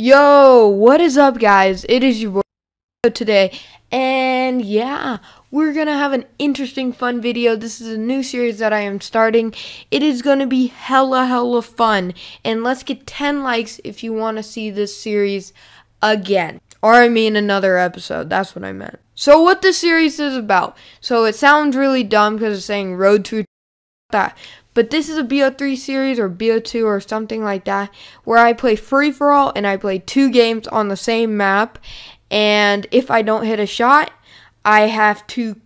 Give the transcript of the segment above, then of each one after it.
Yo, what is up, guys? It is your boy today, and yeah, we're gonna have an interesting, fun video. This is a new series that I am starting. It is gonna be hella, hella fun, and let's get 10 likes if you want to see this series again. Or I mean another episode. That's what I meant. So what this series is about. So it sounds really dumb because it's saying road to that. But this is a BO3 series or BO2 or something like that where I play free for all and I play two games on the same map. And if I don't hit a shot, I have to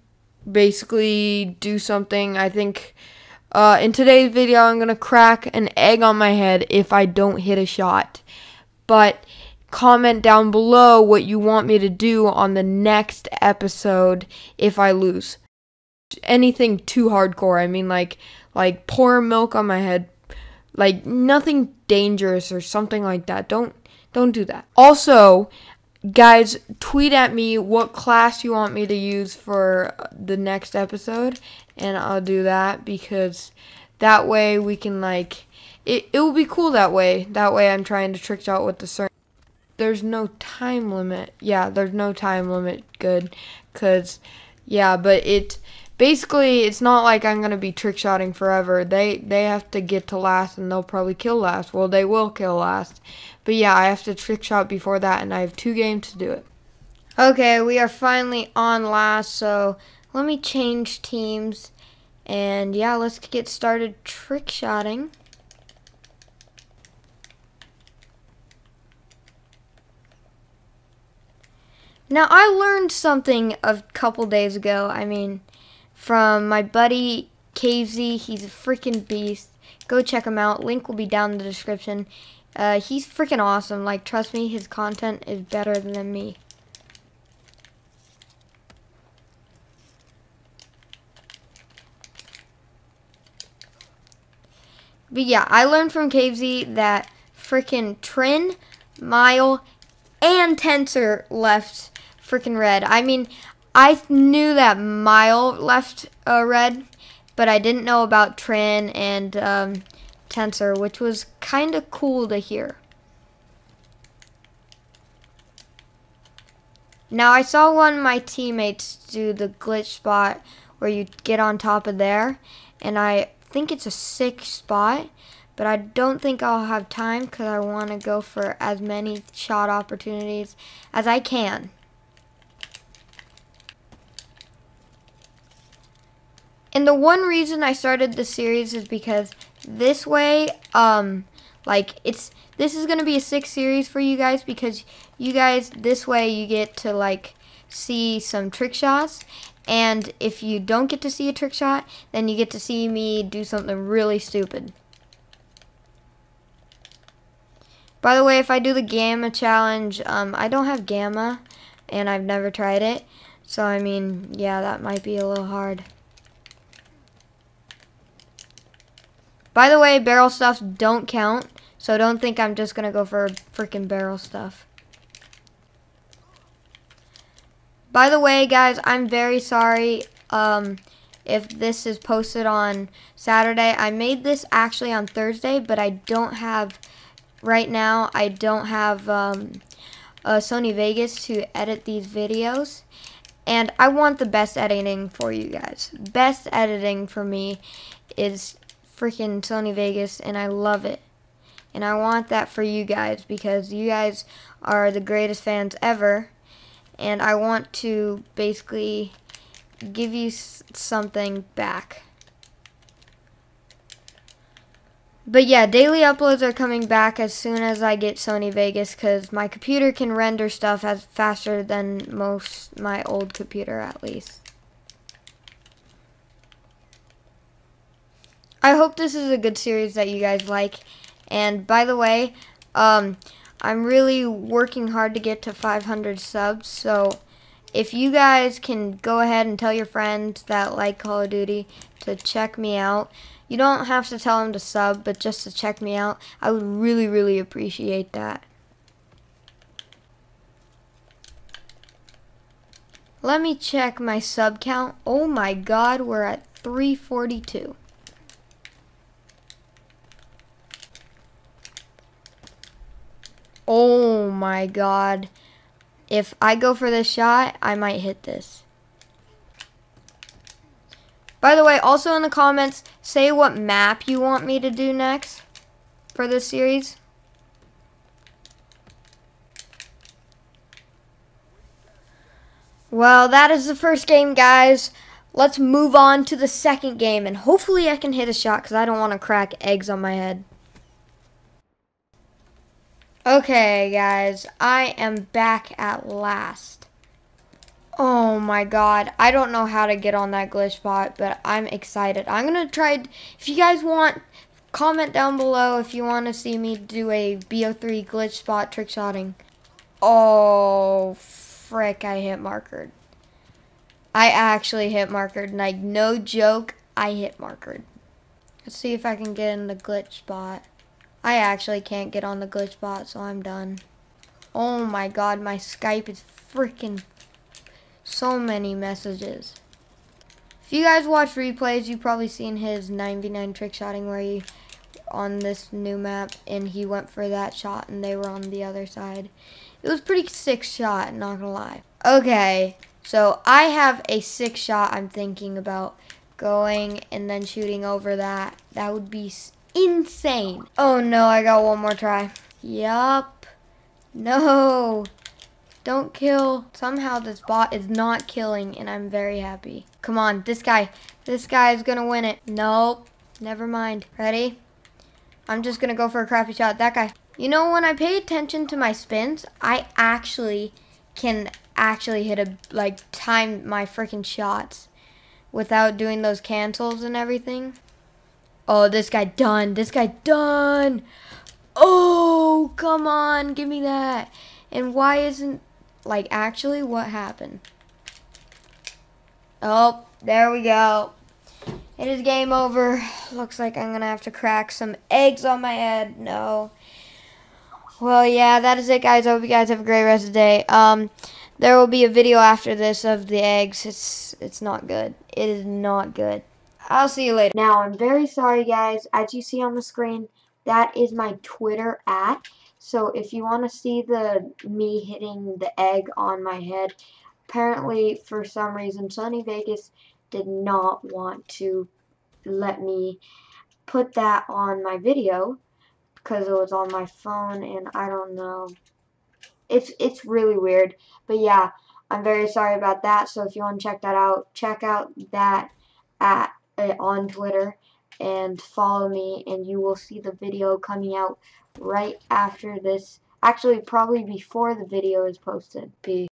basically do something. I think uh, in today's video, I'm going to crack an egg on my head if I don't hit a shot. But comment down below what you want me to do on the next episode if I lose. Anything too hardcore. I mean, like like pour milk on my head. Like nothing dangerous or something like that. Don't don't do that. Also guys tweet at me what class you want me to use for the next episode and i'll do that because that way we can like it, it will be cool that way. That way i'm trying to trick out with the certain there's no time limit. Yeah there's no time limit good. Because yeah but it basically it's not like I'm gonna be trick shotting forever. They they have to get to last and they'll probably kill last. Well they will kill last. But yeah, I have to trick shot before that and I have two games to do it. Okay, we are finally on last, so let me change teams and yeah, let's get started trick shotting. Now I learned something a couple days ago. I mean, from my buddy KZ. He's a freaking beast. Go check him out. Link will be down in the description. Uh, he's freaking awesome. Like, trust me, his content is better than me. But yeah, I learned from KZ that freaking Trin, Mile, and Tensor left freaking red. I mean, I knew that Mile left uh, red, but I didn't know about Trin and um, Tensor, which was kind of cool to hear. Now, I saw one of my teammates do the glitch spot where you get on top of there, and I think it's a sick spot, but I don't think I'll have time because I want to go for as many shot opportunities as I can. And the one reason I started this series is because this way, um, like it's this is gonna be a six series for you guys because you guys this way you get to like see some trick shots. And if you don't get to see a trick shot then you get to see me do something really stupid. By the way if I do the gamma challenge um, I don't have gamma and I've never tried it. So I mean yeah that might be a little hard By the way, barrel stuffs don't count, so don't think I'm just going to go for freaking barrel stuff. By the way, guys, I'm very sorry um, if this is posted on Saturday. I made this actually on Thursday, but I don't have, right now, I don't have um, Sony Vegas to edit these videos. And I want the best editing for you guys. Best editing for me is freaking Sony Vegas and I love it. And I want that for you guys because you guys are the greatest fans ever. And I want to basically give you something back. But yeah, daily uploads are coming back as soon as I get Sony Vegas because my computer can render stuff as faster than most my old computer at least. I hope this is a good series that you guys like. And by the way, um, I'm really working hard to get to 500 subs. So if you guys can go ahead and tell your friends that like Call of Duty to check me out. You don't have to tell them to sub, but just to check me out. I would really, really appreciate that. Let me check my sub count. Oh my god, we're at 342. Oh my god. If I go for this shot, I might hit this. By the way, also in the comments, say what map you want me to do next for this series. Well, that is the first game, guys. Let's move on to the second game, and hopefully I can hit a shot because I don't want to crack eggs on my head. Okay, guys, I am back at last. Oh my god, I don't know how to get on that glitch spot, but I'm excited. I'm to try, if you guys want, comment down below if you want to see me do a BO3 glitch spot trick shotting. Oh, frick, I hit markered. I actually hit markered. Like, no joke, I hit markered. Let's see if I can get in the glitch spot. I actually can't get on the glitch spot, so I'm done. Oh my god, my Skype is freaking so many messages. If you guys watch replays, you've probably seen his 99 trick shotting where he on this new map and he went for that shot and they were on the other side. It was pretty sick shot, not gonna lie. Okay, so I have a sick shot I'm thinking about going and then shooting over that. That would be insane. Oh no, I got one more try. Yup. No. Don't kill. Somehow this bot is not killing and I'm very happy. Come on, this guy. This guy is gonna win it. Nope. Never mind. Ready? I'm just gonna go for a crappy shot. That guy. You know, when I pay attention to my spins, I actually can actually hit a, like, time my freaking shots without doing those cancels and everything. Oh, this guy done. This guy done. Oh, come on. Give me that. And why isn't, like, actually what happened? Oh, there we go. It is game over. Looks like I'm going to have to crack some eggs on my head. No. Well, yeah, that is it, guys. I hope you guys have a great rest of the day. Um, there will be a video after this of the eggs. It's it's not good. It is not good. I'll see you later. Now, I'm very sorry, guys. As you see on the screen, that is my Twitter at. So if you want to see the me hitting the egg on my head, apparently for some reason Sony Vegas did not want to let me put that on my video because it was on my phone and I don't know. It's it's really weird. But yeah, I'm very sorry about that. So if you want to check that out, check out that at Uh, on Twitter and follow me and you will see the video coming out right after this. Actually, probably before the video is posted. Peace.